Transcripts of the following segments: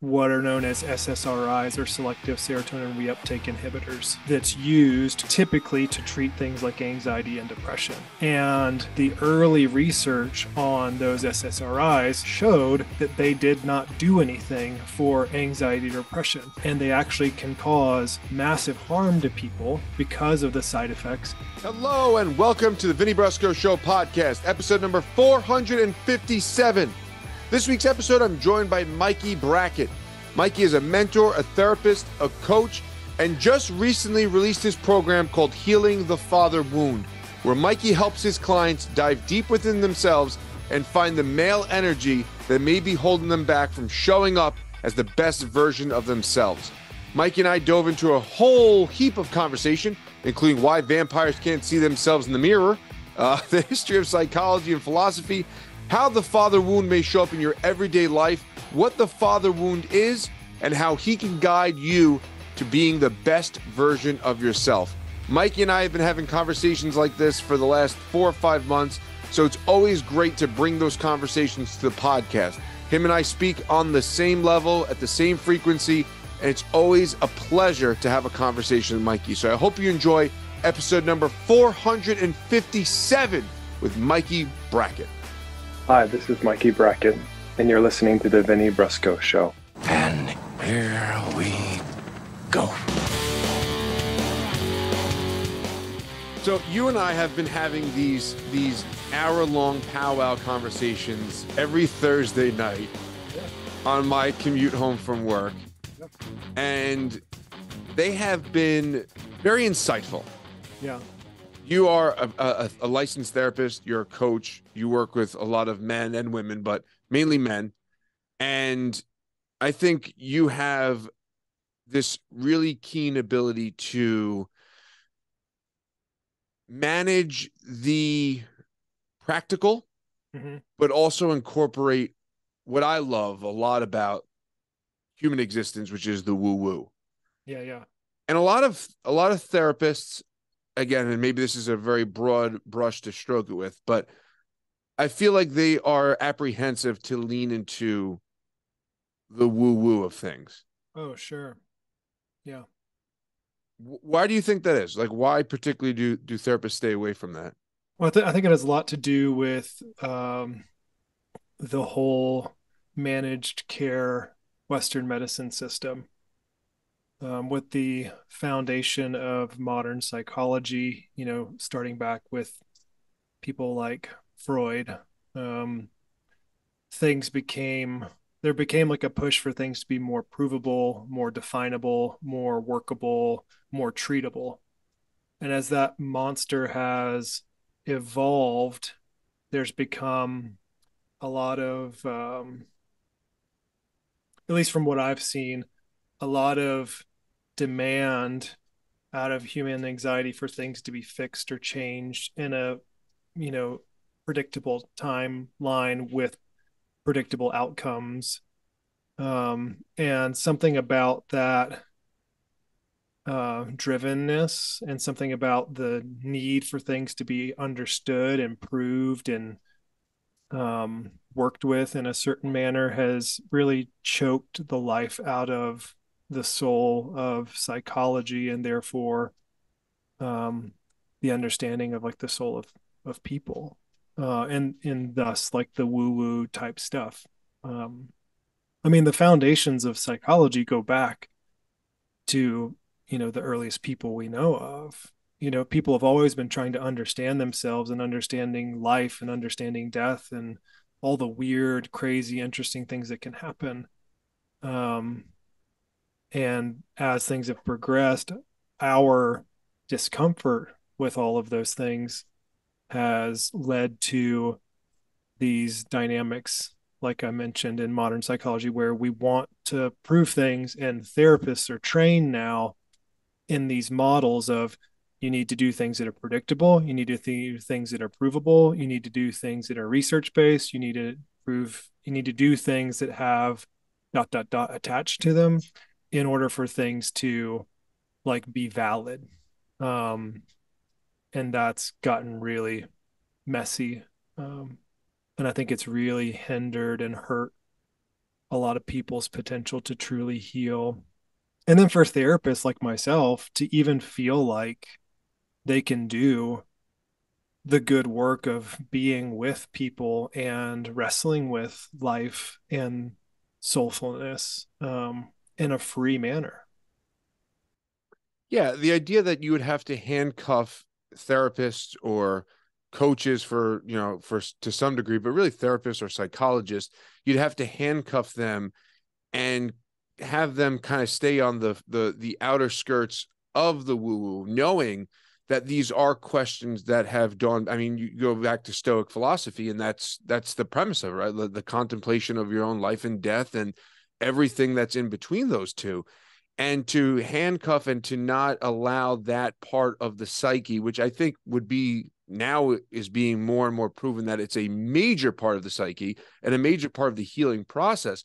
what are known as SSRIs or selective serotonin reuptake inhibitors that's used typically to treat things like anxiety and depression. And the early research on those SSRIs showed that they did not do anything for anxiety or depression. And they actually can cause massive harm to people because of the side effects. Hello and welcome to the Vinny Brusco Show podcast, episode number 457. This week's episode, I'm joined by Mikey Brackett. Mikey is a mentor, a therapist, a coach, and just recently released his program called Healing the Father Wound, where Mikey helps his clients dive deep within themselves and find the male energy that may be holding them back from showing up as the best version of themselves. Mikey and I dove into a whole heap of conversation, including why vampires can't see themselves in the mirror, uh, the history of psychology and philosophy, how the father wound may show up in your everyday life, what the father wound is, and how he can guide you to being the best version of yourself. Mikey and I have been having conversations like this for the last four or five months, so it's always great to bring those conversations to the podcast. Him and I speak on the same level, at the same frequency, and it's always a pleasure to have a conversation with Mikey. So I hope you enjoy episode number 457 with Mikey Brackett. Hi, this is Mikey Brackett, and you're listening to The Vinny Brusco Show. And here we go. So you and I have been having these these hour-long powwow conversations every Thursday night on my commute home from work. And they have been very insightful. Yeah you are a, a, a, licensed therapist you're a coach you work with a lot of men and women but mainly men. And i think you have this really keen ability to manage the practical mm-hmm. but also incorporate what i love a lot about human existence which is the woo woo yeah yeah. And a lot of a lot of therapists again, and maybe this is a very broad brush to stroke it with, but I feel like they are apprehensive to lean into the woo woo of things. Oh, sure. Yeah. Why do you think that is? Like, why particularly do do therapists stay away from that? Well, I, th- I think it has a lot to do with um, the whole managed care Western medicine system um, with the foundation of modern psychology, you know, starting back with people like Freud, um, things became there became like a push for things to be more provable, more definable, more workable, more treatable. And as that monster has evolved, there's become a lot of, um, at least from what I've seen, a lot of demand out of human anxiety for things to be fixed or changed in a you know predictable timeline with predictable outcomes. Um, and something about that uh, drivenness and something about the need for things to be understood improved and um, worked with in a certain manner has really choked the life out of the soul of psychology and therefore um, the understanding of like the soul of of people uh, and and thus like the woo woo type stuff. Um, I mean, the foundations of psychology go back to you know the earliest people we know of. You know, people have always been trying to understand themselves and understanding life and understanding death and all the weird, crazy, interesting things that can happen. Um, and as things have progressed, our discomfort with all of those things has led to these dynamics, like I mentioned in modern psychology, where we want to prove things, and therapists are trained now in these models of you need to do things that are predictable, you need to do things that are provable, you need to do things that are research based, you need to prove, you need to do things that have dot dot dot attached to them in order for things to like be valid um and that's gotten really messy um and i think it's really hindered and hurt a lot of people's potential to truly heal. And then for therapists like myself to even feel like they can do the good work of being with people and wrestling with life and soulfulness um, in a free manner. Yeah, the idea that you would have to handcuff therapists or coaches for you know for to some degree but really therapists or psychologists you'd have to handcuff them and have them kind of stay on the the the outer skirts of the woo woo knowing that these are questions that have dawned i mean you go back to stoic philosophy and that's that's the premise of it right the, the contemplation of your own life and death and everything that's in between those two and to handcuff and to not allow that part of the psyche which i think would be now is being more and more proven that it's a major part of the psyche and a major part of the healing process.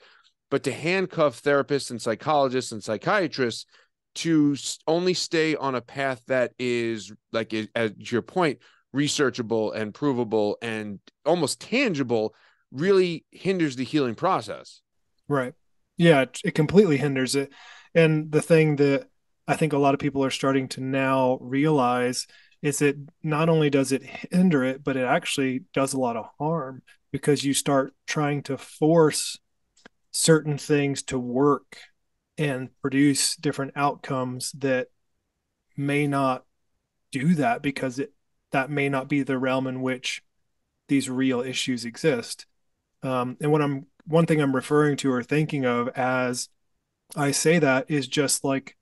But to handcuff therapists and psychologists and psychiatrists to only stay on a path that is like as your point researchable and provable and almost tangible really hinders the healing process. Right yeah it, it completely hinders it and the thing that i think a lot of people are starting to now realize is it not only does it hinder it but it actually does a lot of harm because you start trying to force certain things to work and produce different outcomes that may not do that because it that may not be the realm in which these real issues exist. Um, and what I'm one thing I'm referring to or thinking of as I say that is just like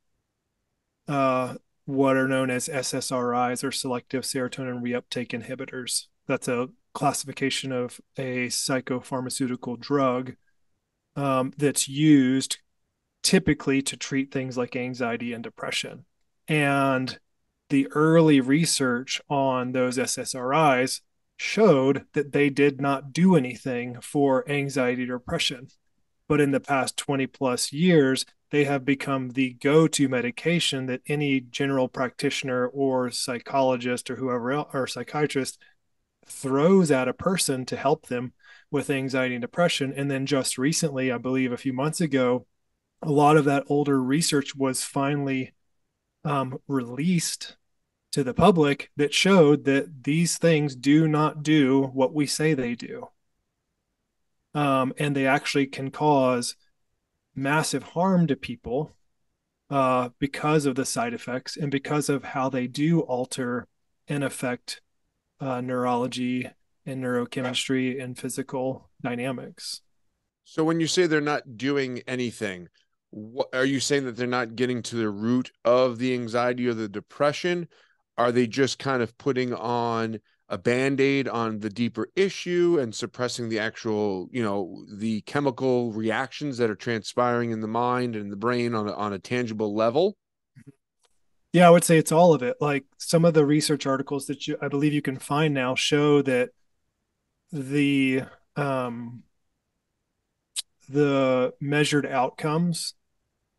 uh, what are known as SSRIs or selective serotonin reuptake inhibitors. That's a classification of a psychopharmaceutical drug um, that's used typically to treat things like anxiety and depression. And the early research on those SSRIs showed that they did not do anything for anxiety or depression. But in the past 20 plus years, they have become the go to medication that any general practitioner or psychologist or whoever else, or psychiatrist throws at a person to help them with anxiety and depression. And then just recently, I believe a few months ago, a lot of that older research was finally um, released to the public that showed that these things do not do what we say they do. Um, and they actually can cause massive harm to people uh, because of the side effects and because of how they do alter and affect uh, neurology and neurochemistry and physical dynamics. So when you say they're not doing anything, what, are you saying that they're not getting to the root of the anxiety or the depression? Are they just kind of putting on a band-aid on the deeper issue and suppressing the actual, you know, the chemical reactions that are transpiring in the mind and the brain on a, on a tangible level? Yeah, I would say it's all of it. Like some of the research articles that you, I believe you can find now show that the um, the measured outcomes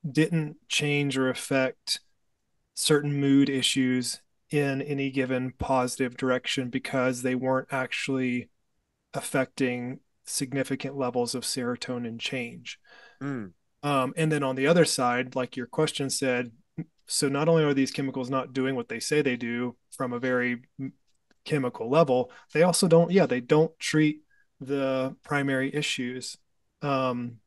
didn't change or affect certain mood issues in any given positive direction because they weren't actually affecting significant levels of serotonin change. Mm. Um, and then on the other side, like your question said, so not only are these chemicals not doing what they say they do from a very chemical level, they also don't, yeah, they don't treat the primary issues. Um,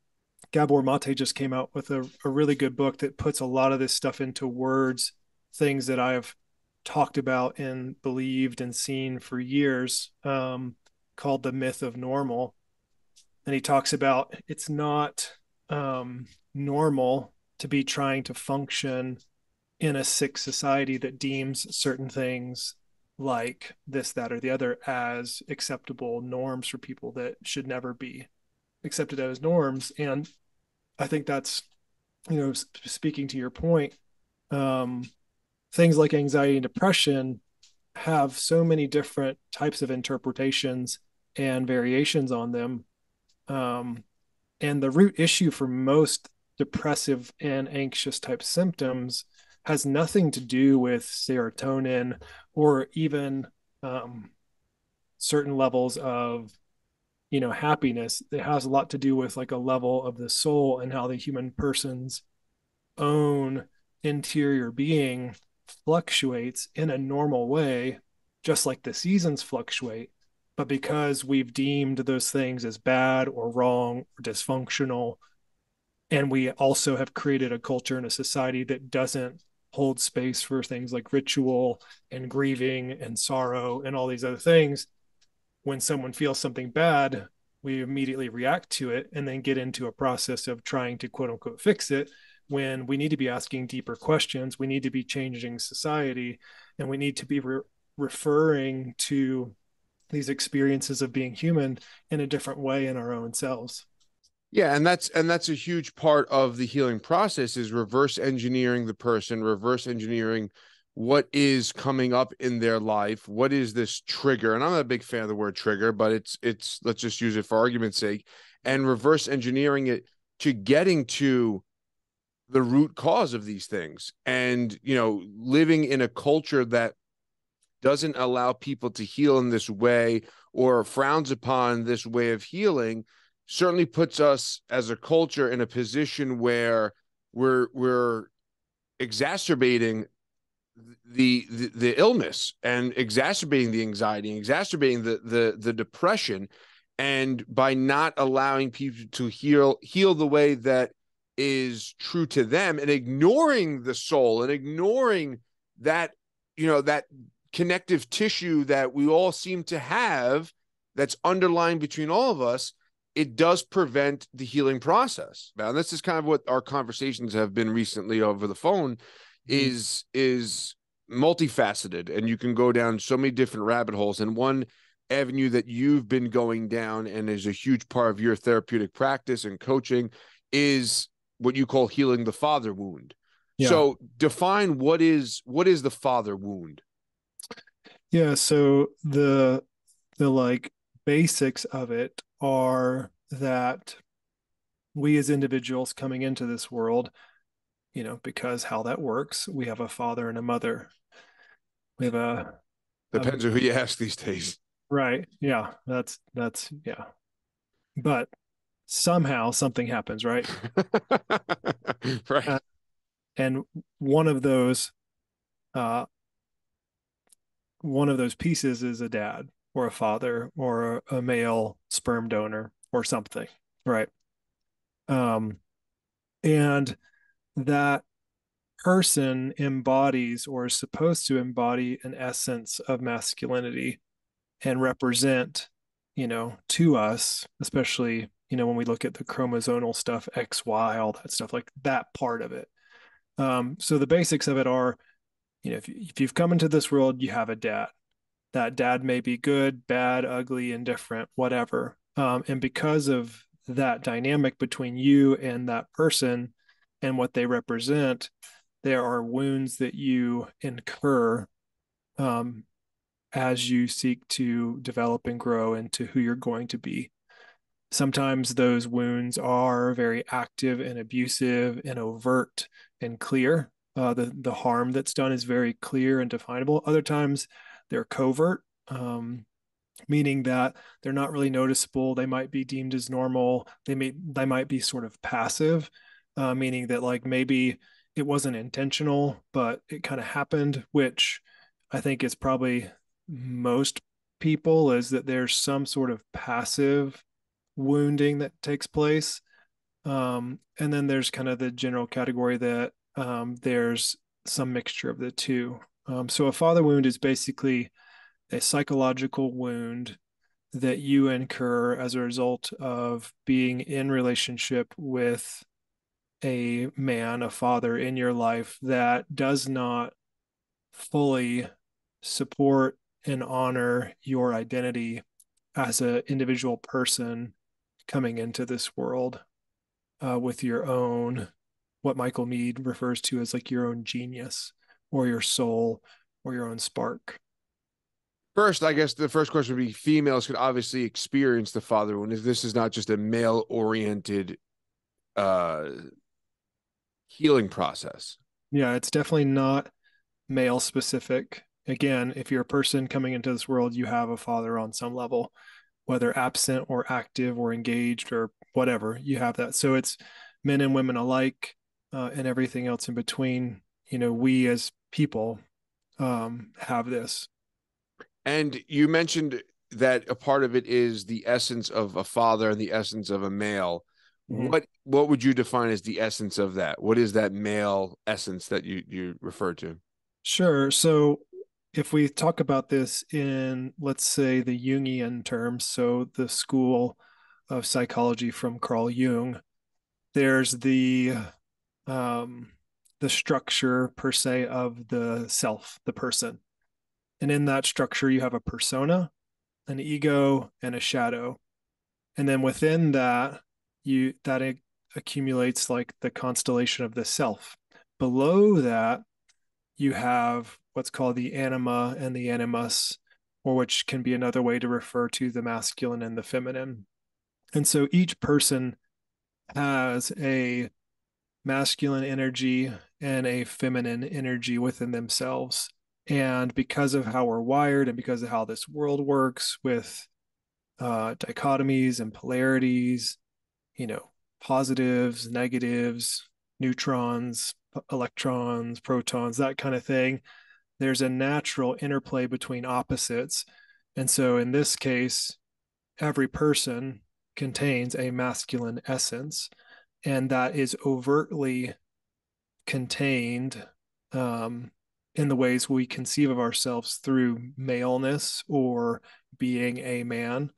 Gabor Mate just came out with a, a really good book that puts a lot of this stuff into words, things that I've talked about and believed and seen for years, um, called The Myth of Normal. And he talks about it's not um, normal to be trying to function in a sick society that deems certain things like this, that, or the other as acceptable norms for people that should never be accepted as norms. And I think that's, you know, speaking to your point, um, things like anxiety and depression have so many different types of interpretations and variations on them. Um, and the root issue for most depressive and anxious type symptoms has nothing to do with serotonin or even um, certain levels of you know happiness it has a lot to do with like a level of the soul and how the human person's own interior being fluctuates in a normal way just like the seasons fluctuate but because we've deemed those things as bad or wrong or dysfunctional and we also have created a culture and a society that doesn't hold space for things like ritual and grieving and sorrow and all these other things when someone feels something bad, we immediately react to it and then get into a process of trying to quote unquote fix it when we need to be asking deeper questions. We need to be changing society and we need to be re- referring to these experiences of being human in a different way in our own selves. Yeah, and that's and that's a huge part of the healing process is reverse engineering the person, reverse engineering what is coming up in their life what is this trigger and i'm not a big fan of the word trigger but it's it's let's just use it for argument's sake and reverse engineering it to getting to the root cause of these things. And you know living in a culture that doesn't allow people to heal in this way or frowns upon this way of healing certainly puts us as a culture in a position where we're we're exacerbating the, the, the illness and exacerbating the anxiety and exacerbating the the the depression. And by not allowing people to heal heal the way that is true to them and ignoring the soul and ignoring that you know that connective tissue that we all seem to have that's underlying between all of us it does prevent the healing process now this is kind of what our conversations have been recently over the phone Mm-hmm. is is multifaceted and you can go down so many different rabbit holes and one avenue that you've been going down and is a huge part of your therapeutic practice and coaching is what you call healing the father wound yeah. so define what is what is the father wound yeah so the the like basics of it are that we as individuals coming into this world you know, because how that works, we have a father and a mother. We have a depends a, on who you ask these days. Right. Yeah. That's that's yeah. But somehow something happens, right? right. Uh, and one of those uh one of those pieces is a dad or a father or a, a male sperm donor or something, right? Um and that person embodies or is supposed to embody an essence of masculinity and represent you know to us especially you know when we look at the chromosomal stuff xy all that stuff like that part of it. Um so the basics of it are you know if, if you've come into this world you have a dad. That dad may be good bad ugly indifferent whatever. Um and because of that dynamic between you and that person and what they represent, there are wounds that you incur um, as you seek to develop and grow into who you're going to be. Sometimes those wounds are very active and abusive and overt and clear. Uh, the the harm that's done is very clear and definable. Other times they're covert, um, meaning that they're not really noticeable. They might be deemed as normal. They may they might be sort of passive, uh, meaning that like maybe it wasn't intentional, but it kind of happened, which I think is probably most people is that there's some sort of passive wounding that takes place. Um, and then there's kind of the general category that um, there's some mixture of the two. Um, so a father wound is basically a psychological wound that you incur as a result of being in relationship with a man, a father in your life that does not fully support and honor your identity as an individual person coming into this world uh, with your own, what Michael Meade refers to as like your own genius or your soul or your own spark. First, I guess the first question would be females could obviously experience the father wound. If this is not just a male oriented uh healing process. Yeah, it's definitely not male specific. Again, if you're a person coming into this world, you have a father on some level. Whether absent or active or engaged or whatever you have that. So it's men and women alike uh, and everything else in between. You know we as people um, have this. And you mentioned that a part of it is the essence of a father and the essence of a male. Mm-hmm. what what would you define as the essence of that? What is that male essence that you you refer to? Sure. So if we talk about this in let's say the jungian terms so the school of psychology from carl jung there's the um the structure per se of the self the person. And in that structure you have a persona an ego and a shadow. And then within that you that accumulates like the constellation of the self. Below that you have what's called the anima and the animus or which can be another way to refer to the masculine and the feminine. And so each person has a masculine energy and a feminine energy within themselves. And because of how we're wired and because of how this world works with uh, dichotomies and polarities, you know, positives, negatives, neutrons, electrons, protons, that kind of thing, there's a natural interplay between opposites. And so in this case, every person contains a masculine essence, and that is overtly contained um, in the ways we conceive of ourselves through maleness or being a man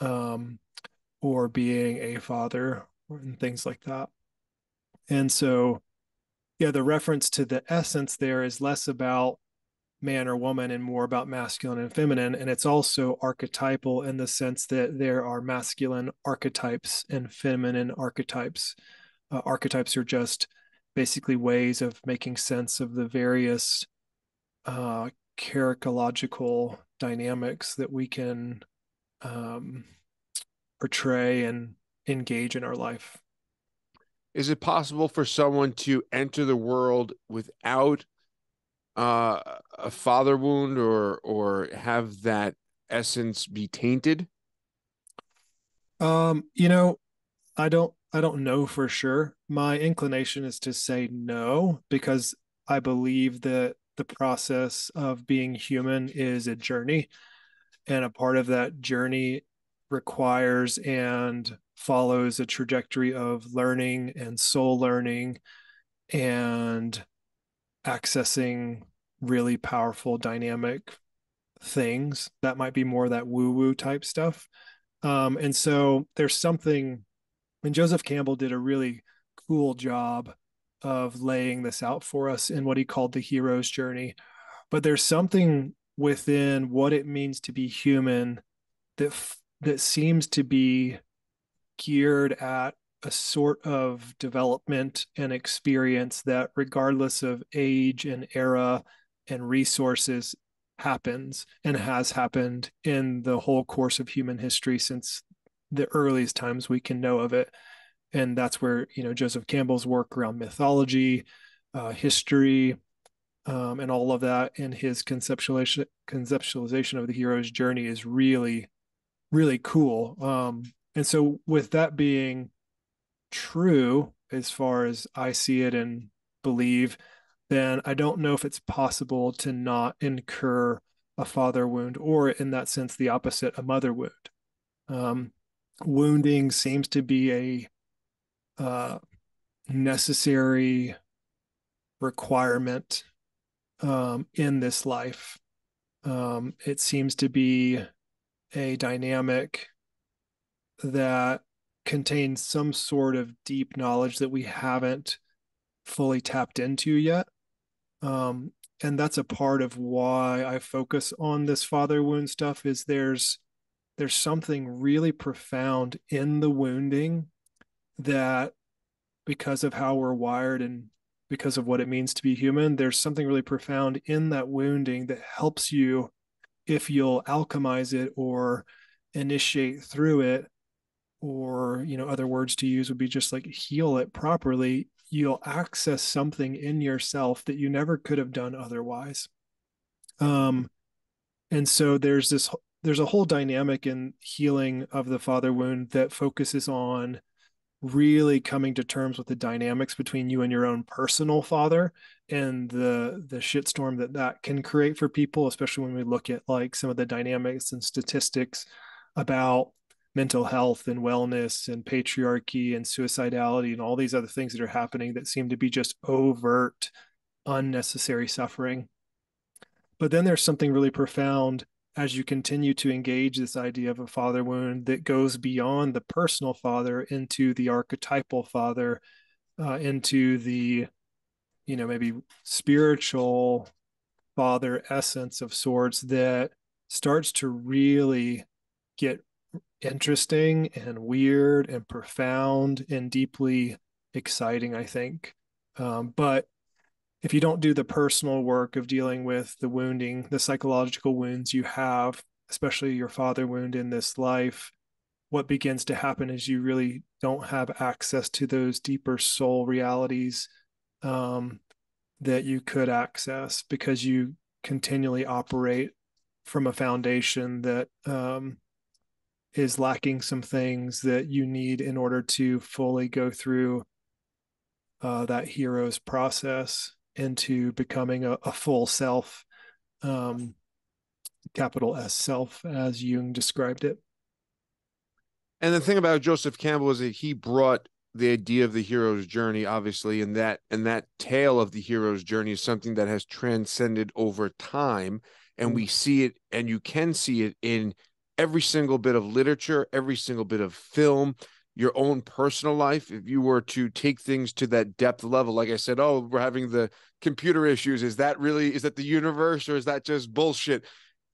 um, or being a father and things like that. And so, yeah, the reference to the essence there is less about man or woman and more about masculine and feminine. And it's also archetypal in the sense that there are masculine archetypes and feminine archetypes. Uh, archetypes are just basically ways of making sense of the various uh, characterological dynamics that we can um, portray and engage in our life. Is it possible for someone to enter the world without uh, a father wound or or have that essence be tainted? Um, you know, I don't I don't know for sure. My inclination is to say no because I believe that the process of being human is a journey and a part of that journey requires and follows a trajectory of learning and soul learning and accessing really powerful dynamic things that might be more that woo woo type stuff um, and so there's something and joseph campbell did a really cool job of laying this out for us in what he called the hero's journey. But there's something within what it means to be human that that seems to be geared at a sort of development and experience that regardless of age and era and resources happens and has happened in the whole course of human history since the earliest times we can know of it and that's where you know Joseph Campbell's work around mythology, uh, history, um, and all of that, and his conceptualization conceptualization of the hero's journey is really, really cool. Um, and so, with that being true, as far as I see it and believe, then I don't know if it's possible to not incur a father wound, or in that sense, the opposite, a mother wound. Um, wounding seems to be a uh, necessary requirement um, in this life. Um, it seems to be a dynamic that contains some sort of deep knowledge that we haven't fully tapped into yet. Um, and that's a part of why I focus on this father wound stuff is there's there's something really profound in the wounding that because of how we're wired and because of what it means to be human, there's something really profound in that wounding that helps you if you'll alchemize it or initiate through it or you know other words to use would be just like heal it properly you'll access something in yourself that you never could have done otherwise. Um and so there's this there's a whole dynamic in healing of the father wound that focuses on really coming to terms with the dynamics between you and your own personal father and the the shitstorm that that can create for people especially when we look at like some of the dynamics and statistics about mental health and wellness and patriarchy and suicidality and all these other things that are happening that seem to be just overt unnecessary suffering. But then there's something really profound as you continue to engage this idea of a father wound that goes beyond the personal father into the archetypal father uh, into the you know maybe spiritual father essence of sorts that starts to really get interesting and weird and profound and deeply exciting i think. Um, but if you don't do the personal work of dealing with the wounding, the psychological wounds you have, especially your father wound in this life, what begins to happen is you really don't have access to those deeper soul realities um, that you could access because you continually operate from a foundation that um, is lacking some things that you need in order to fully go through uh, that hero's process into becoming a, a full self, um, capital S self, as Jung described it. And the thing about Joseph Campbell is that he brought the idea of the hero's journey, obviously, and that and that tale of the hero's journey is something that has transcended over time, and we see it, and you can see it in every single bit of literature, every single bit of film, your own personal life. If you were to take things to that depth level like i said oh we're having the computer issues. Is that really is that the universe or is that just bullshit?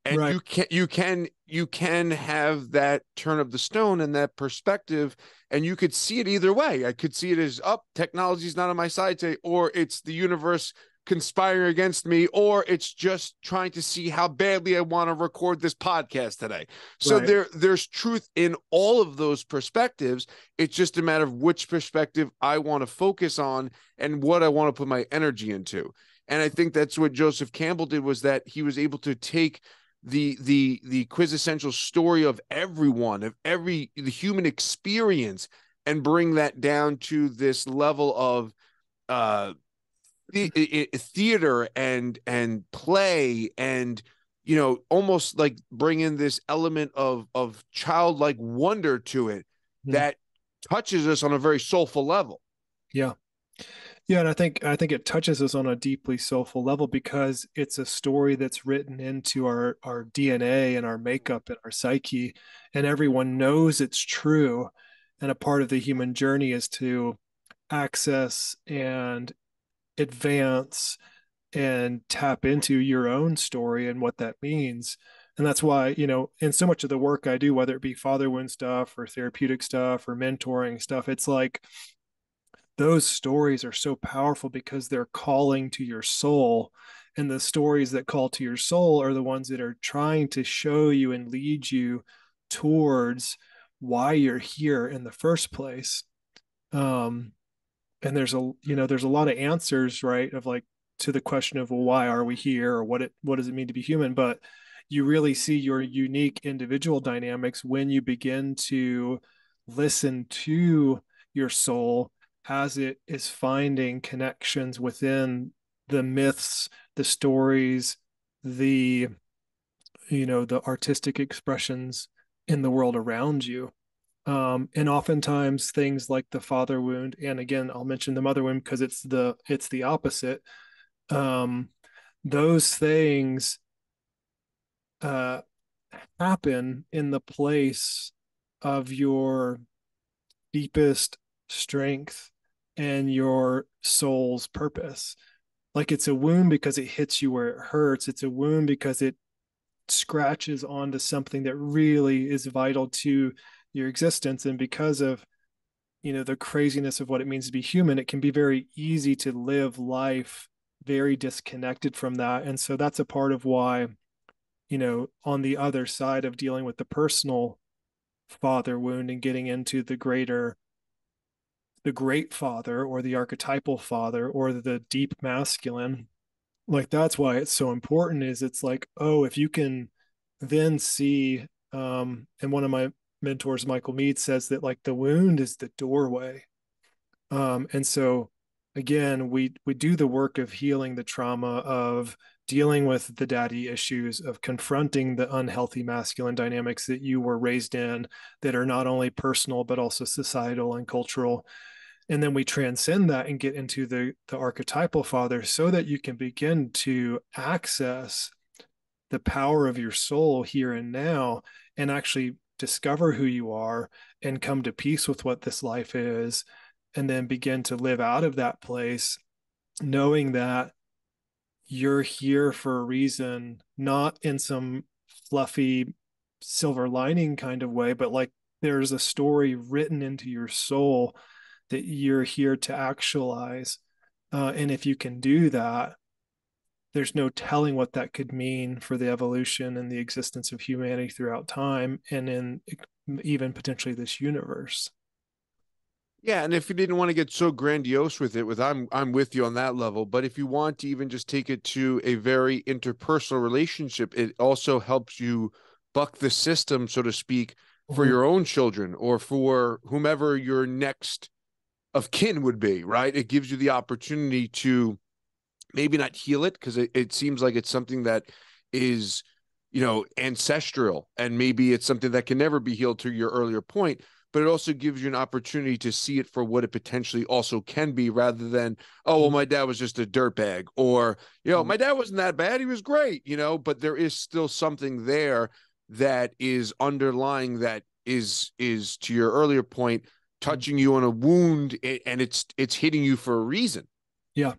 And right. you can you can you can have that turn of the stone and that perspective and you could see it either way. I could see it as up oh, technology's not on my side today or it's the universe conspiring against me or it's just trying to see how badly I want to record this podcast today. So right. there there's truth in all of those perspectives. It's just a matter of which perspective I want to focus on and what I want to put my energy into. And I think that's what Joseph Campbell did was that he was able to take the the the quintessential story of everyone of every the human experience and bring that down to this level of uh the, theater and and play and you know almost like bring in this element of of childlike wonder to it mm. that touches us on a very soulful level yeah yeah and i think i think it touches us on a deeply soulful level because it's a story that's written into our our dna and our makeup and our psyche and everyone knows it's true and a part of the human journey is to access and advance and tap into your own story and what that means. And that's why you know in so much of the work i do whether it be father wound stuff or therapeutic stuff or mentoring stuff it's like those stories are so powerful because they're calling to your soul. And the stories that call to your soul are the ones that are trying to show you and lead you towards why you're here in the first place. Um and there's a you know there's a lot of answers right of like to the question of well why are we here or what it what does it mean to be human? But you really see your unique individual dynamics when you begin to listen to your soul as it is finding connections within the myths the stories the you know the artistic expressions in the world around you um, and oftentimes things like the father wound and again i'll mention the mother wound because it's the it's the opposite. Um, those things uh, happen in the place of your deepest strength and your soul's purpose. Like it's a wound because it hits you where it hurts. It's a wound because it scratches onto something that really is vital to your existence and because of you know the craziness of what it means to be human it can be very easy to live life very disconnected from that. And so that's a part of why you know on the other side of dealing with the personal father wound and getting into the greater the great father or the archetypal father or the deep masculine like that's why it's so important is it's like oh if you can then see um and one of my mentors michael Meade says that like the wound is the doorway. Um and so again we we do the work of healing the trauma of dealing with the daddy issues of confronting the unhealthy masculine dynamics that you were raised in that are not only personal but also societal and cultural. And then we transcend that and get into the the archetypal father so that you can begin to access the power of your soul here and now and actually discover who you are and come to peace with what this life is and then begin to live out of that place knowing that you're here for a reason not in some fluffy silver lining kind of way but like there's a story written into your soul that you're here to actualize. Uh, and if you can do that there's no telling what that could mean for the evolution and the existence of humanity throughout time and in even potentially this universe yeah, and if you didn't want to get so grandiose with it, with I'm I'm with you on that level. But if you want to even just take it to a very interpersonal relationship, it also helps you buck the system, so to speak, for mm-hmm. your own children or for whomever your next of kin would be, right? It gives you the opportunity to maybe not heal it because it, it seems like it's something that is, you know, ancestral and maybe it's something that can never be healed to your earlier point but it also gives you an opportunity to see it for what it potentially also can be rather than, oh, well, mm-hmm. my dad was just a dirtbag or, you know, mm-hmm. my dad wasn't that bad. He was great, you know, but there is still something there that is underlying that is, is to your earlier point, mm-hmm. touching you on a wound and it's, it's hitting you for a reason. Yeah.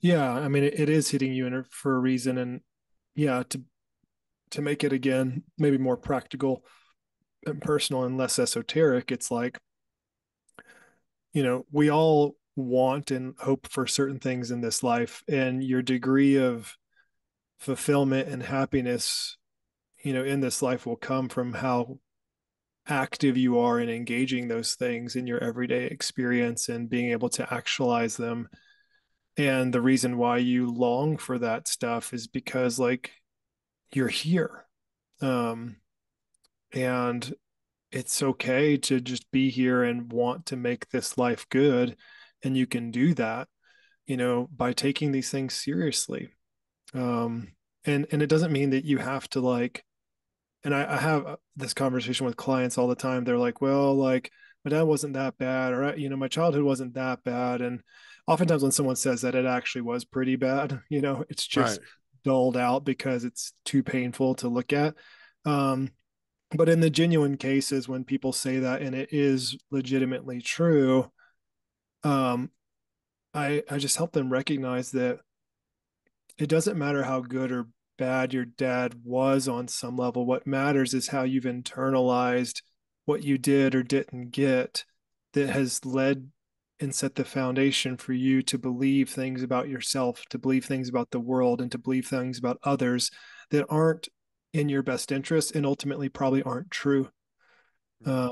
Yeah. I mean, it, it is hitting you in for a reason. And yeah, to, to make it again, maybe more practical and personal and less esoteric it's like you know we all want and hope for certain things in this life and your degree of fulfillment and happiness you know in this life will come from how active you are in engaging those things in your everyday experience and being able to actualize them and the reason why you long for that stuff is because like you're here. Um and it's okay to just be here and want to make this life good and you can do that you know by taking these things seriously. Um and and it doesn't mean that you have to like and I, I have this conversation with clients all the time. They're like well like my dad wasn't that bad or you know my childhood wasn't that bad and oftentimes when someone says that it actually was pretty bad you know it's just right. dulled out because it's too painful to look at um but in the genuine cases when people say that and it is legitimately true um i i just help them recognize that it doesn't matter how good or bad your dad was on some level what matters is how you've internalized what you did or didn't get that has led and set the foundation for you to believe things about yourself to believe things about the world and to believe things about others that aren't in your best interest and ultimately probably aren't true. Uh,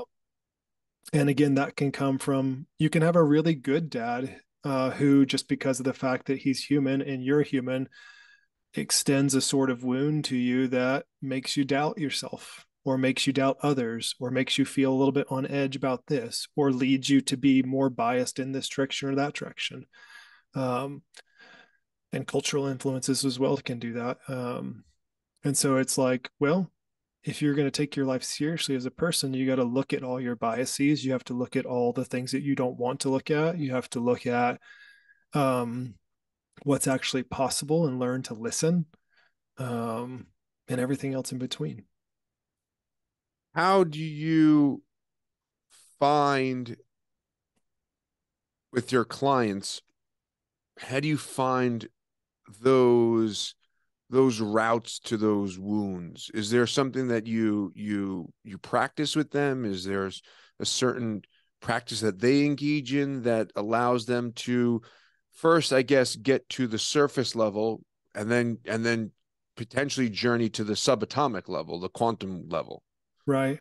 and again, that can come from you can have a really good dad uh, who, just because of the fact that he's human and you're human, extends a sort of wound to you that makes you doubt yourself or makes you doubt others or makes you feel a little bit on edge about this or leads you to be more biased in this direction or that direction. Um, and cultural influences as well can do that. Um, and so it's like, well, if you're going to take your life seriously as a person, you got to look at all your biases. You have to look at all the things that you don't want to look at. You have to look at um, what's actually possible and learn to listen um, and everything else in between. How do you find with your clients? How do you find those those routes to those wounds is there something that you you you practice with them is there a certain practice that they engage in that allows them to first i guess get to the surface level and then and then potentially journey to the subatomic level the quantum level right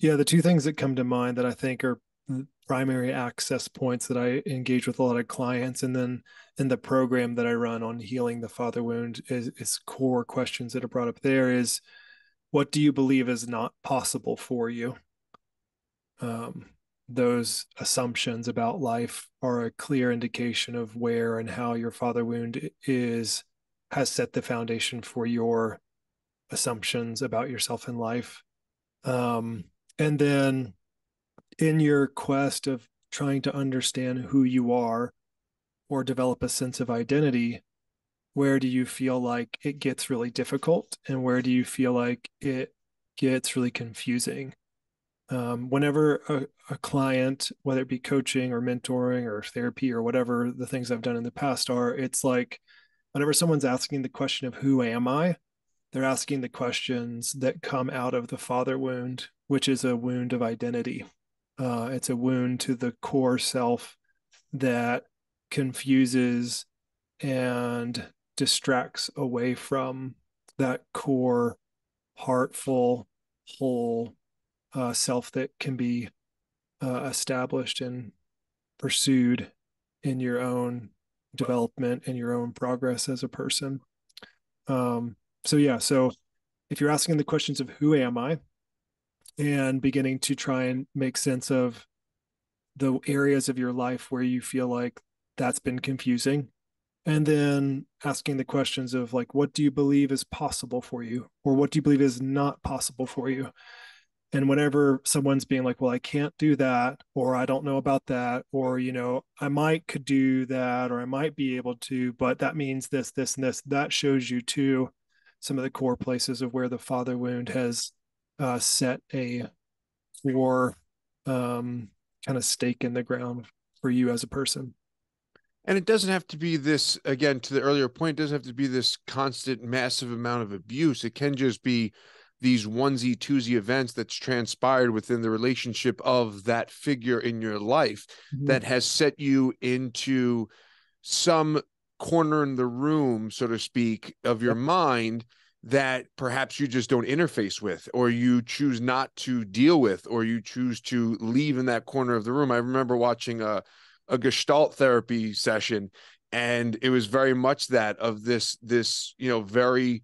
yeah the two things that come to mind that i think are primary access points that I engage with a lot of clients. And then in the program that I run on healing the father wound is, is core questions that are brought up there is what do you believe is not possible for you? Um, those assumptions about life are a clear indication of where and how your father wound is has set the foundation for your assumptions about yourself in life um, and then in your quest of trying to understand who you are or develop a sense of identity where do you feel like it gets really difficult and where do you feel like it gets really confusing? Um, whenever a, a, client, whether it be coaching or mentoring or therapy or whatever the things I've done in the past are, it's like whenever someone's asking the question of who am I, they're asking the questions that come out of the father wound, which is a wound of identity. Uh, it's a wound to the core self that confuses and distracts away from that core, heartful, whole uh, self that can be uh, established and pursued in your own development and your own progress as a person. Um, so yeah, so if you're asking the questions of who am I, and beginning to try and make sense of the areas of your life where you feel like that's been confusing and then asking the questions of like what do you believe is possible for you or what do you believe is not possible for you? And whenever someone's being like well i can't do that or i don't know about that or you know i might could do that or i might be able to but that means this this and this that shows you too some of the core places of where the father wound has uh, set a core um, kind of stake in the ground for you as a person and it doesn't have to be this again to the earlier point it doesn't have to be this constant massive amount of abuse it can just be these onesie twosie events that's transpired within the relationship of that figure in your life mm-hmm. that has set you into some corner in the room so to speak of your mind that perhaps you just don't interface with or you choose not to deal with or you choose to leave in that corner of the room. I remember watching a a gestalt therapy session and it was very much that of this this you know very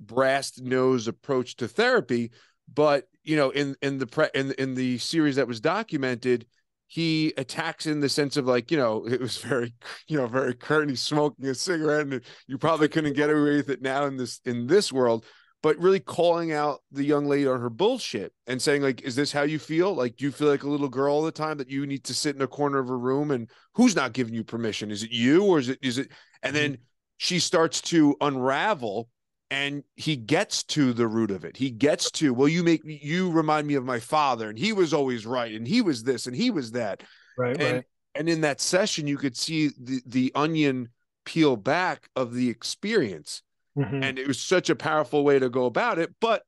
brass nose approach to therapy. But you know in in the pre in, in the series that was documented he attacks in the sense of like you know it was very you know very curt he's smoking a cigarette and you probably couldn't get away with it now in this in this world but really calling out the young lady on her bullshit and saying like is this how you feel? Like do you feel like a little girl all the time that you need to sit in a corner of a room and who's not giving you permission? Is it you or is it is it? And then mm-hmm. she starts to unravel and he gets to the root of it he gets to well you make you remind me of my father and he was always right and he was this and he was that right and right. and in that session you could see the the onion peel back of the experience mm-hmm. and it was such a powerful way to go about it but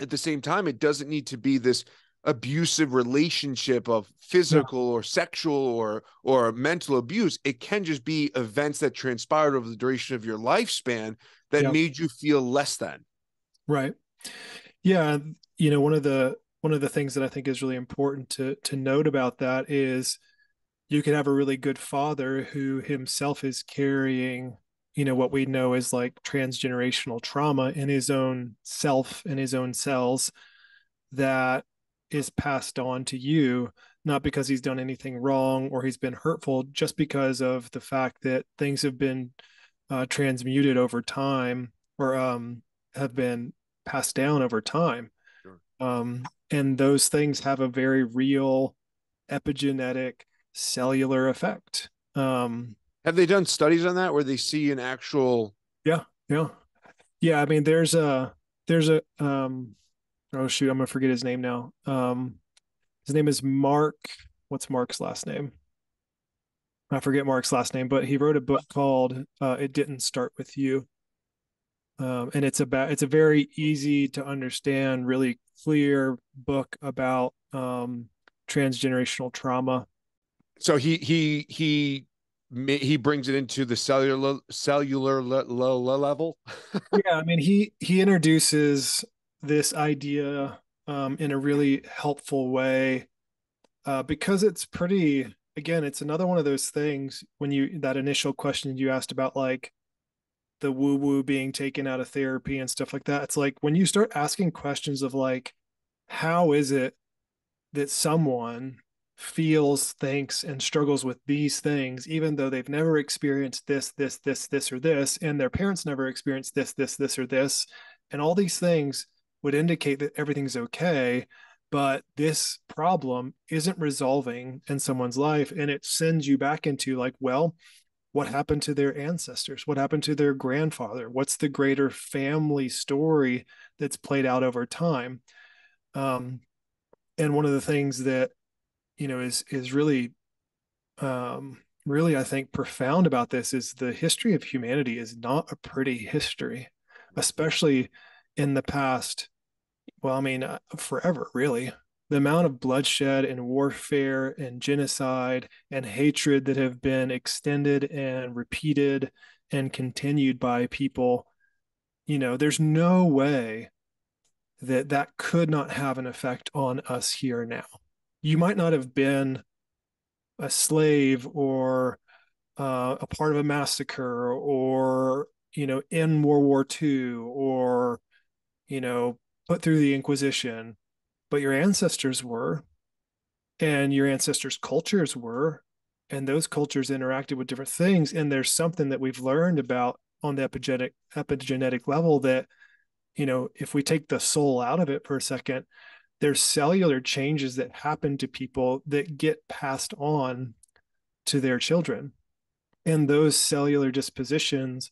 at the same time it doesn't need to be this abusive relationship of physical yeah. or sexual or or mental abuse it can just be events that transpired over the duration of your lifespan that yep. made you feel less than right yeah you know one of the one of the things that i think is really important to to note about that is you could have a really good father who himself is carrying you know what we know is like transgenerational trauma in his own self in his own cells that is passed on to you not because he's done anything wrong or he's been hurtful just because of the fact that things have been uh, transmuted over time or um, have been passed down over time. Sure. Um, and those things have a very real epigenetic cellular effect. Um, have they done studies on that where they see an actual? Yeah, yeah, yeah. I mean, there's a there's a um, oh shoot, I'm gonna forget his name now. Um, his name is Mark. What's Mark's last name? I forget Mark's last name, but he wrote a book called uh, "It Didn't Start with You," um, and it's about it's a very easy to understand, really clear book about um, transgenerational trauma. So he he he he brings it into the cellular cellular level. yeah, I mean he he introduces this idea um, in a really helpful way uh, because it's pretty again it's another one of those things when you that initial question you asked about like the woo woo being taken out of therapy and stuff like that. It's like when you start asking questions of like how is it that someone feels thinks and struggles with these things even though they've never experienced this this this this or this and their parents never experienced this this this or this and all these things would indicate that everything's okay but this problem isn't resolving in someone's life and it sends you back into like well what happened to their ancestors? What happened to their grandfather? What's the greater family story that's played out over time? Um, and one of the things that you know is is really um, really i think profound about this is the history of humanity is not a pretty history especially in the past well, I mean, uh, forever, really. The amount of bloodshed and warfare and genocide and hatred that have been extended and repeated and continued by people, you know, there's no way that that could not have an effect on us here now. You might not have been a slave or uh, a part of a massacre or, you know, in World War II or, you know, put through the Inquisition, but your ancestors were, and your ancestors' cultures were, and those cultures interacted with different things. And there's something that we've learned about on the epigenetic epigenetic level that, you know, if we take the soul out of it for a second, there's cellular changes that happen to people that get passed on to their children. And those cellular dispositions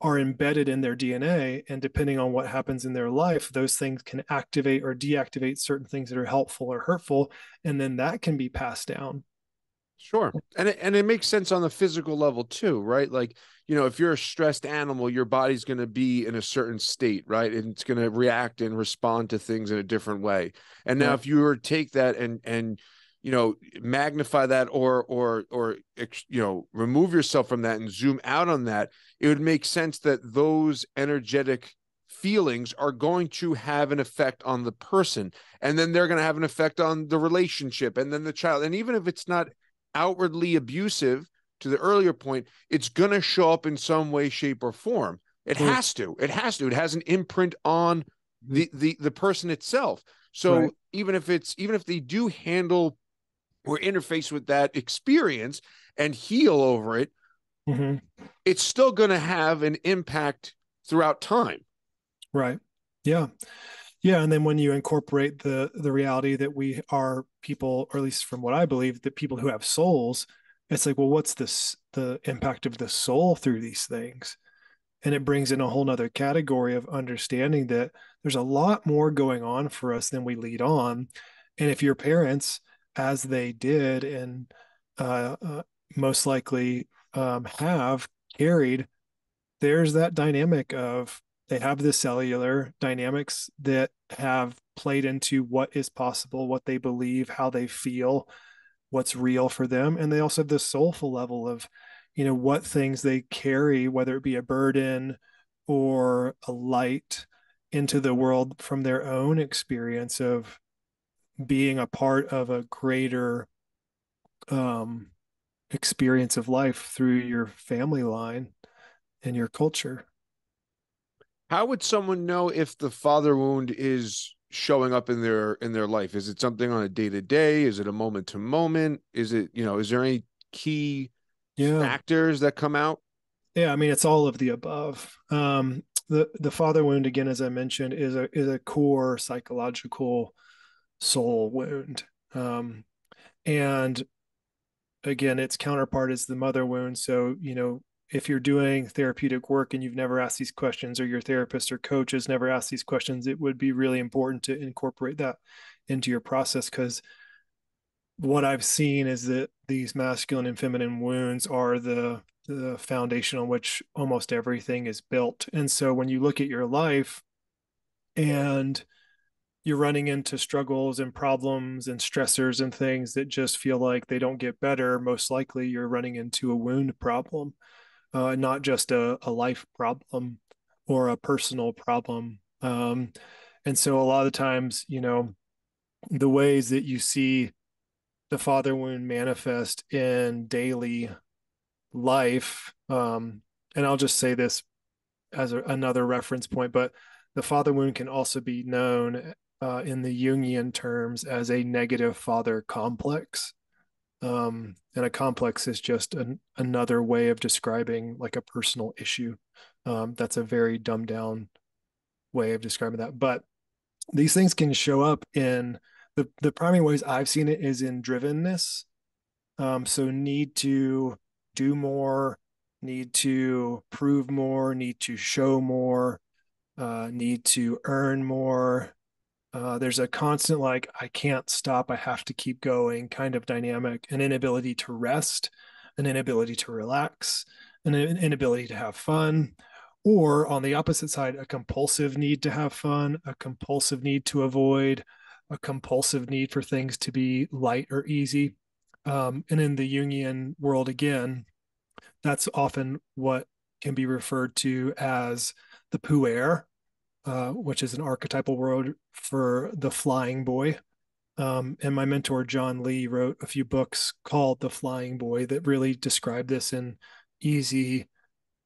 are embedded in their DNA. And depending on what happens in their life, those things can activate or deactivate certain things that are helpful or hurtful. And then that can be passed down. Sure. And it, and it makes sense on the physical level too, right? Like, you know, if you're a stressed animal, your body's going to be in a certain state, right? And it's going to react and respond to things in a different way. And now yeah. if you were to take that and and you know magnify that or or or you know remove yourself from that and zoom out on that it would make sense that those energetic feelings are going to have an effect on the person. And then they're going to have an effect on the relationship and then the child. And even if it's not outwardly abusive to the earlier point it's going to show up in some way shape or form. It mm. has to. It has to. It has an imprint on the the the person itself. So right. even if it's even if they do handle or interface with that experience and heal over it, mm-hmm. it's still going to have an impact throughout time. Right. Yeah. Yeah, and then when you incorporate the the reality that we are people, or at least from what I believe, that people who have souls, it's like, well, what's this the impact of the soul through these things? And it brings in a whole nother category of understanding that there's a lot more going on for us than we lead on. And if your parents as they did and uh, uh, most likely um, have carried, there's that dynamic of they have the cellular dynamics that have played into what is possible, what they believe, how they feel, what's real for them. And they also have the soulful level of, you know, what things they carry, whether it be a burden or a light into the world from their own experience of being a part of a greater um, experience of life through your family line and your culture. How would someone know if the father wound is showing up in their in their life? Is it something on a day to day? Is it a moment to moment? Is it you know? Is there any key yeah. factors that come out? Yeah, I mean it's all of the above. Um, the the father wound again, as I mentioned, is a is a core psychological soul wound. Um, and again, its counterpart is the mother wound. So, you know, if you're doing therapeutic work and you've never asked these questions, or your therapist or coach has never asked these questions, it would be really important to incorporate that into your process because what I've seen is that these masculine and feminine wounds are the the foundation on which almost everything is built. And so when you look at your life and you're running into struggles and problems and stressors and things that just feel like they don't get better, most likely you're running into a wound problem, uh, not just a, a life problem or a personal problem. Um, and so a lot of times, you know, the ways that you see the father wound manifest in daily life um, and i'll just say this as a, another reference point but the father wound can also be known uh, in the jungian terms as a negative father complex um, and a complex is just an, another way of describing like a personal issue um, that's a very dumbed down way of describing that but these things can show up in the the primary ways I've seen it is in drivenness. Um, so need to do more, need to prove more, need to show more, uh, need to earn more. Uh, there's a constant like I can't stop, I have to keep going kind of dynamic, an inability to rest, an inability to relax, an inability to have fun, or on the opposite side, a compulsive need to have fun, a compulsive need to avoid, a compulsive need for things to be light or easy. Um, and in the Jungian world, again, that's often what can be referred to as the puer, uh, which is an archetypal word for the flying boy. Um, and my mentor, John Lee, wrote a few books called The Flying Boy that really describe this in easy,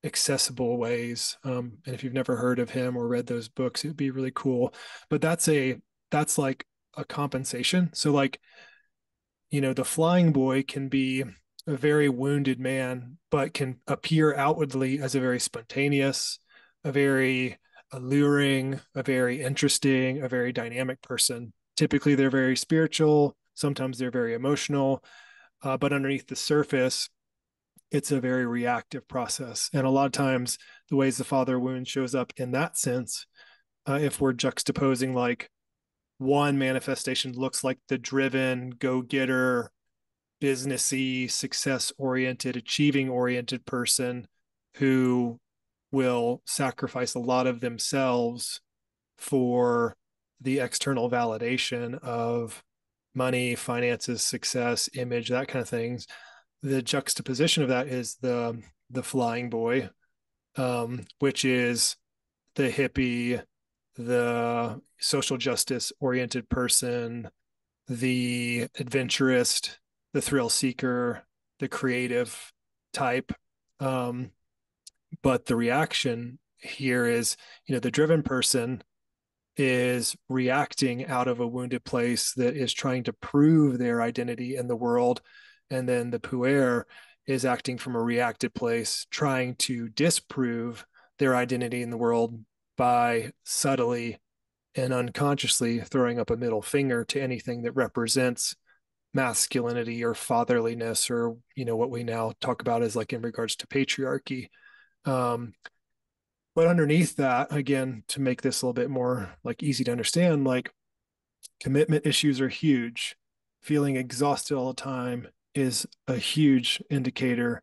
accessible ways. Um, and if you've never heard of him or read those books, it'd be really cool. But that's a that's like a compensation. So like, you know, the flying boy can be a very wounded man, but can appear outwardly as a very spontaneous, a very alluring, a very interesting, a very dynamic person. Typically, they're very spiritual. Sometimes they're very emotional, uh, but underneath the surface, it's a very reactive process. And a lot of times, the ways the father wound shows up in that sense, uh, if we're juxtaposing like one manifestation looks like the driven go-getter businessy success oriented achieving oriented person who will sacrifice a lot of themselves for the external validation of money finances success image that kind of things the juxtaposition of that is the the flying boy um, which is the hippie the social justice oriented person, the adventurist, the thrill seeker, the creative type. Um, but the reaction here is, you know, the driven person is reacting out of a wounded place that is trying to prove their identity in the world. And then the puer is acting from a reactive place, trying to disprove their identity in the world by subtly and unconsciously throwing up a middle finger to anything that represents masculinity or fatherliness or you know what we now talk about as like in regards to patriarchy um but underneath that again to make this a little bit more like easy to understand like commitment issues are huge. Feeling exhausted all the time is a huge indicator.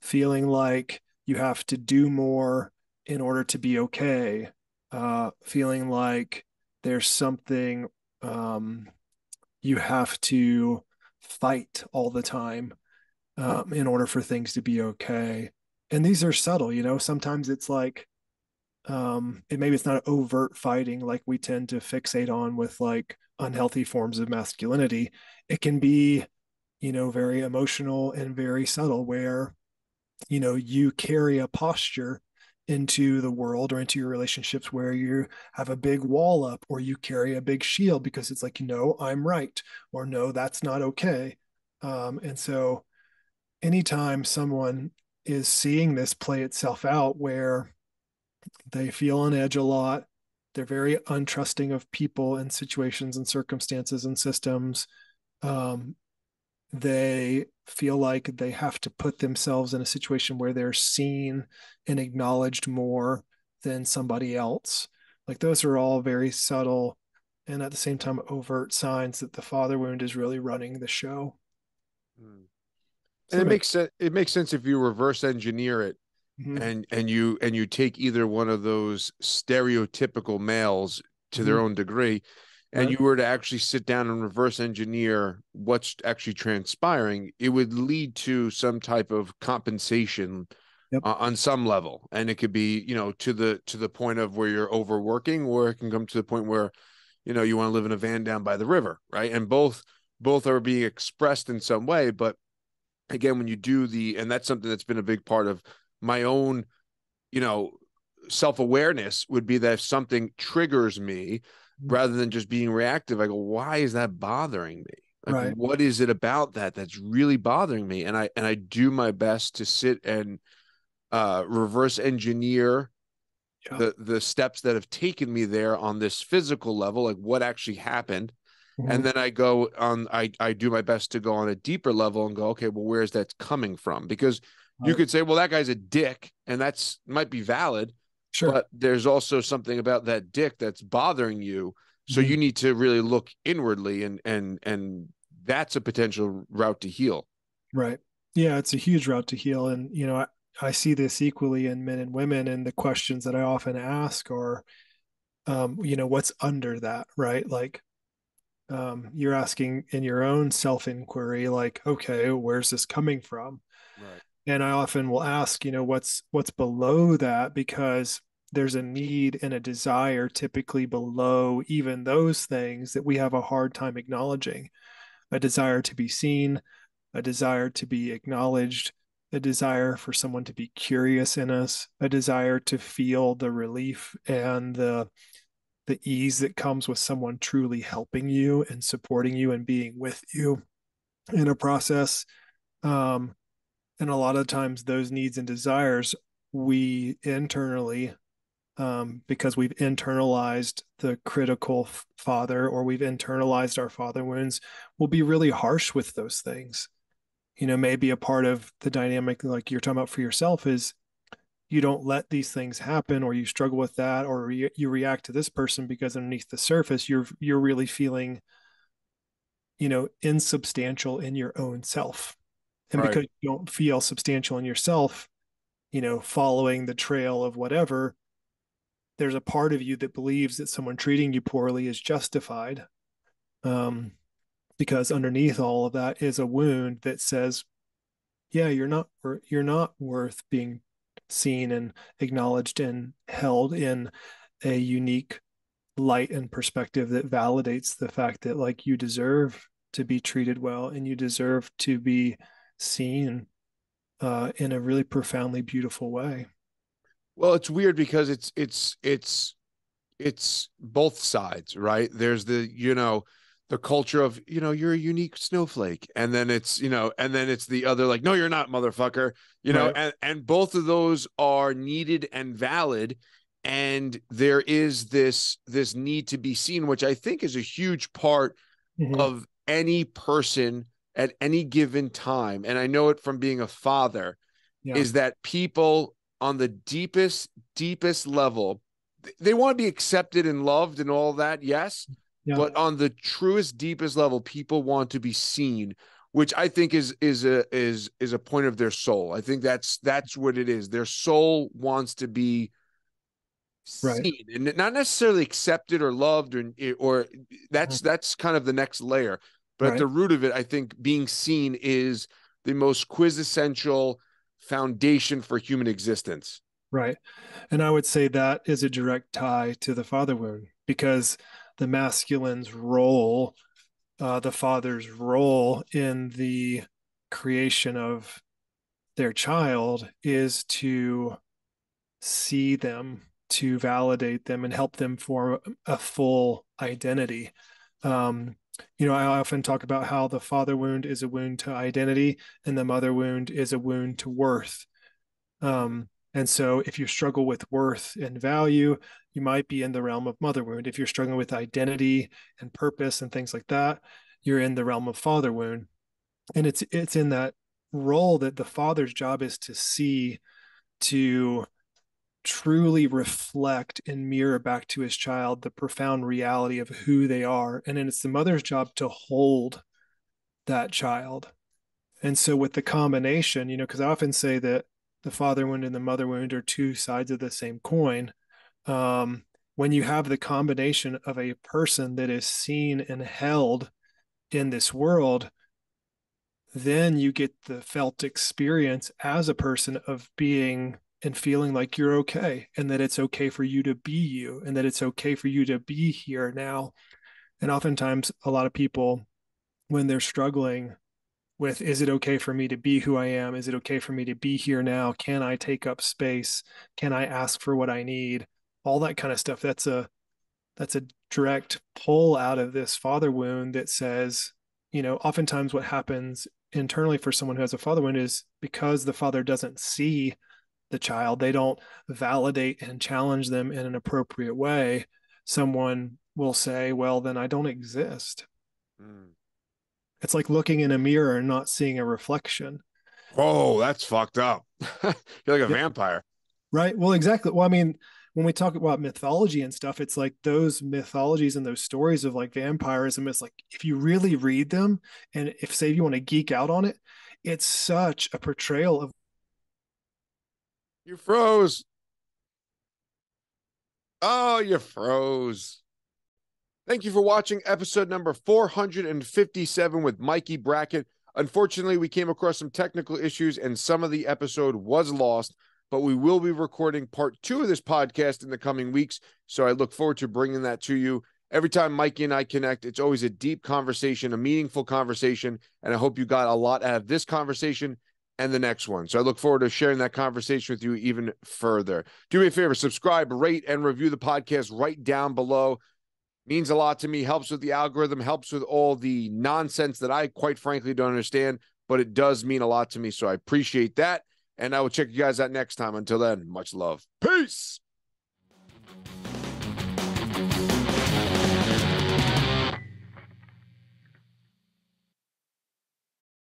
Feeling like you have to do more in order to be okay. Uh, feeling like there's something um, you have to fight all the time um, in order for things to be okay and these are subtle you know sometimes it's like um it maybe it's not overt fighting like we tend to fixate on with like unhealthy forms of masculinity. It can be you know very emotional and very subtle where you know you carry a posture into the world or into your relationships where you have a big wall up or you carry a big shield because it's like no i'm right or no that's not okay. Um, and so anytime someone is seeing this play itself out where they feel on edge a lot they're very untrusting of people and situations and circumstances and systems um, they feel like they have to put themselves in a situation where they're seen and acknowledged more than somebody else. Like those are all very subtle and at the same time overt signs that the father wound is really running the show. Hmm. And it makes sense. It makes sense if you reverse engineer it, mm-hmm. and and you and you take either one of those stereotypical males to mm-hmm. their own degree, and you were to actually sit down and reverse engineer what's actually transpiring, it would lead to some type of compensation yep. uh, on some level, and it could be you know to the to the point of where you're overworking, or it can come to the point where you know you want to live in a van down by the river, right? And both both are being expressed in some way but again when you do the and that's something that's been a big part of my own you know self-awareness would be that if something triggers me Mhm. rather than just being reactive i go why is that bothering me like Right. what is it about that that's really bothering me and i and i do my best to sit and uh reverse engineer Yeah. the the steps that have taken me there on this physical level like what actually happened Mhm. and then i go on i i do my best to go on a deeper level and go okay well where's that coming from because you could say well that guy's a dick and that's might be valid sure. but there's also something about that dick that's bothering you so Mhm. you need to really look inwardly and and and that's a potential route to heal Right. Yeah, it's a huge route to heal. And, you know, I, I see this equally in men and women. And the questions that I often ask are, um, you know, what's under that, right? Like, um, you're asking in your own self inquiry, like, okay, where's this coming from? right And I often will ask, you know, what's what's below that because there's a need and a desire typically below even those things that we have a hard time acknowledging. A desire to be seen, a desire to be acknowledged, a desire for someone to be curious in us, a desire to feel the relief and the the ease that comes with someone truly helping you and supporting you and being with you in a process. Um, and a lot of times those needs and desires we internally um, because we've internalized the critical father or we've internalized our father wounds will be really harsh with those things you know maybe a part of the dynamic like you're talking about for yourself is you don't let these things happen or you struggle with that or re- you react to this person because underneath the surface you're you're really feeling you know insubstantial in your own self and Right. because you don't feel substantial in yourself you know following the trail of whatever there's a part of you that believes that someone treating you poorly is justified um because underneath all of that is a wound that says yeah you're not you're not worth being seen and acknowledged and held in a unique light and perspective that validates the fact that like you deserve to be treated well and you deserve to be seen uh, in a really profoundly beautiful way. Well, it's weird because it's it's it's it's both sides, right? There's the, you know, the culture of, you know, you're a unique snowflake. And then it's, you know, and then it's the other like, no, you're not, motherfucker. You know, Right. and and both of those are needed and valid. And there is this this need to be seen, which I think is a huge part Mhm. of any person at any given time. And I know it from being a father Yeah. is that people on the deepest, deepest level, they want to be accepted and loved and all that, yes. Yeah. But on the truest, deepest level, people want to be seen, which I think is is a is is a point of their soul. I think that's that's what it is. Their soul wants to be Right. seen and not necessarily accepted or loved or eh, or that's mm-hmm. that's kind of the next layer. But at the root of it, I think being seen is the most quintessential foundation for human existence. Right. And I would say that is a direct tie to the father wound because the masculine's role, uh, the father's role in the creation of their child is to see them, to validate them, and help them form a full identity. Um, you know, I often talk about how the father wound is a wound to identity and the mother wound is a wound to worth. Um, and so if you struggle with worth and value, you might be in the realm of mother wound. If you're struggling with identity and purpose and things like that, you're in the realm of father wound. And it's it's in that role that the father's job is to see, to truly reflect and mirror back to his child the profound reality of who they are. And then it's the mother's job to hold that child. And so with the combination, you know, because I often say that the father wound and the mother wound are two sides of the same coin. Um, when you have the combination of a person that is seen and held in this world, then you get the felt experience as a person of being and feeling like you're okay and that it's okay for you to be you and that it's okay for you to be here now. And oftentimes, a lot of people when they're struggling with is it okay for me to be who I am? Is it okay for me to be here now? Can I take up space? Can I ask for what I need? All that kind of stuff. That's a that's a direct pull out of this father wound that says, you know, oftentimes what happens internally for someone who has a father wound is because the father doesn't see the child, they don't validate and challenge them in an appropriate way. Someone will say, well, then I don't exist. Mm. It's like looking in a mirror and not seeing a reflection. Oh, that's fucked up. You're like a yeah. vampire. Right. Well, exactly. Well, I mean, when we talk about mythology and stuff, it's like those mythologies and those stories of like vampirism. It's like if you really read them, and if say you want to geek out on it, it's such a portrayal of. You froze. Oh, you froze. Thank you for watching episode number 457 with Mikey Brackett. Unfortunately, we came across some technical issues and some of the episode was lost, but we will be recording part two of this podcast in the coming weeks. So I look forward to bringing that to you. Every time Mikey and I connect, it's always a deep conversation, a meaningful conversation. And I hope you got a lot out of this conversation and the next one. So I look forward to sharing that conversation with you even further. Do me a favor, subscribe, rate, and review the podcast right down below means a lot to me, helps with the algorithm, helps with all the nonsense that I quite frankly don't understand, but it does mean a lot to me. So I appreciate that. And I will check you guys out next time. Until then, much love. Peace.